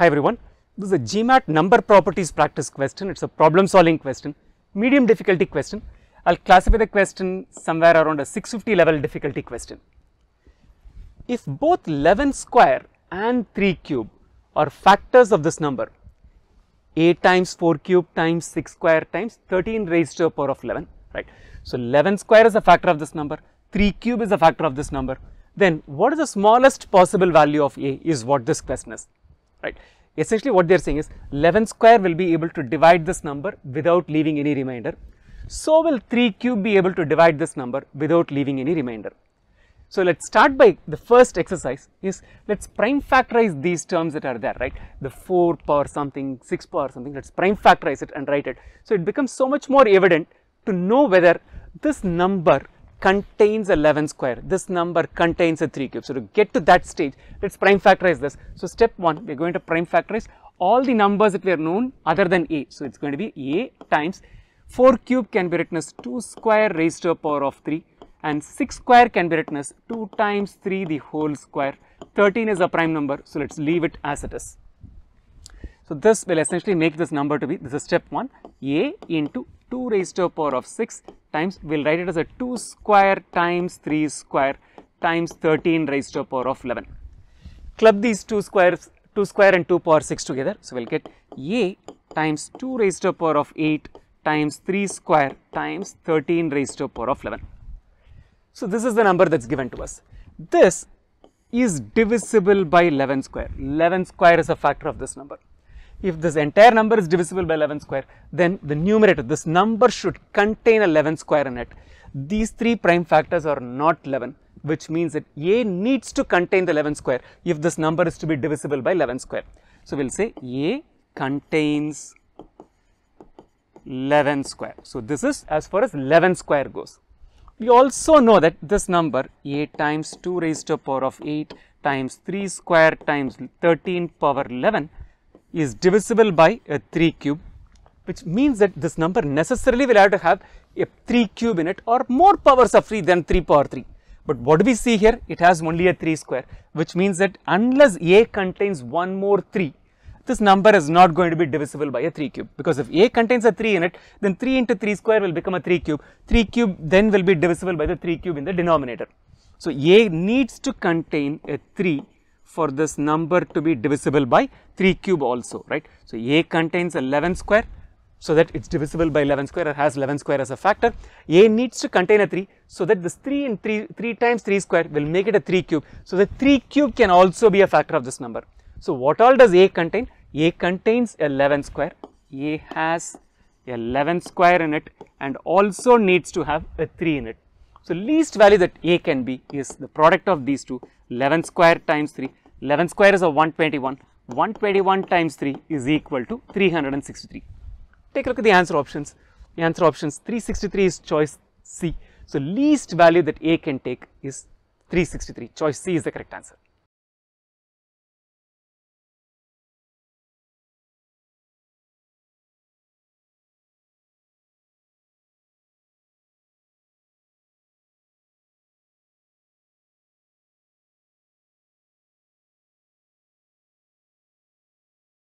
Hi everyone, this is a GMAT number properties practice question. It's a problem solving question, medium difficulty question. I'll classify the question somewhere around a 650 level difficulty question. If both 11 square and 3 cube are factors of this number, 8 times 4 cube times 6 square times 13 raised to the power of 11, right. So, 11 square is a factor of this number, 3 cube is a factor of this number, then what is the smallest possible value of A is what this question is, right. Essentially what they are saying is 11 square will be able to divide this number without leaving any remainder. So will 3 cube be able to divide this number without leaving any remainder. So let us start by the first exercise is let us prime factorize these terms that are there right the 4 power something 6 power something let us prime factorize it and write it. So it becomes so much more evident to know whether this number contains 11 square, this number contains a 3 cube. So, to get to that stage, let us prime factorize this. So, step 1, we are going to prime factorize all the numbers that we are known other than a. So, it is going to be a times 4 cube can be written as 2 square raised to a power of 3 and 6 square can be written as 2 times 3 the whole square. 13 is a prime number. So, let us leave it as it is. So, this will essentially make this number to be this is step 1 a into 2 raised to a power of 6 times we will write it as a 2 square times 3 square times 13 raised to a power of 11. Club these two squares 2 square and 2 power 6 together. So, we will get a times 2 raised to a power of 8 times 3 square times 13 raised to a power of 11. So, this is the number that is given to us. This is divisible by 11 square. 11 square is a factor of this number if this entire number is divisible by 11 square, then the numerator, this number should contain 11 square in it. These three prime factors are not 11, which means that A needs to contain the 11 square if this number is to be divisible by 11 square. So, we will say A contains 11 square. So, this is as far as 11 square goes. We also know that this number A times 2 raised to the power of 8 times 3 square times 13 power 11 is divisible by a 3 cube which means that this number necessarily will have to have a 3 cube in it or more powers of 3 than 3 power 3. But what do we see here? It has only a 3 square which means that unless A contains one more 3 this number is not going to be divisible by a 3 cube because if A contains a 3 in it then 3 into 3 square will become a 3 cube 3 cube then will be divisible by the 3 cube in the denominator. So, A needs to contain a 3 for this number to be divisible by 3 cube also, right. So, A contains 11 square, so that it is divisible by 11 square or has 11 square as a factor. A needs to contain a 3, so that this 3 in 3, 3 times 3 square will make it a 3 cube. So, the 3 cube can also be a factor of this number. So, what all does A contain? A contains 11 square, A has 11 square in it and also needs to have a 3 in it. So, least value that A can be is the product of these two 11 square times 3 11 square is a 121, 121 times 3 is equal to 363. Take a look at the answer options. The answer options 363 is choice C. So, least value that A can take is 363, choice C is the correct answer.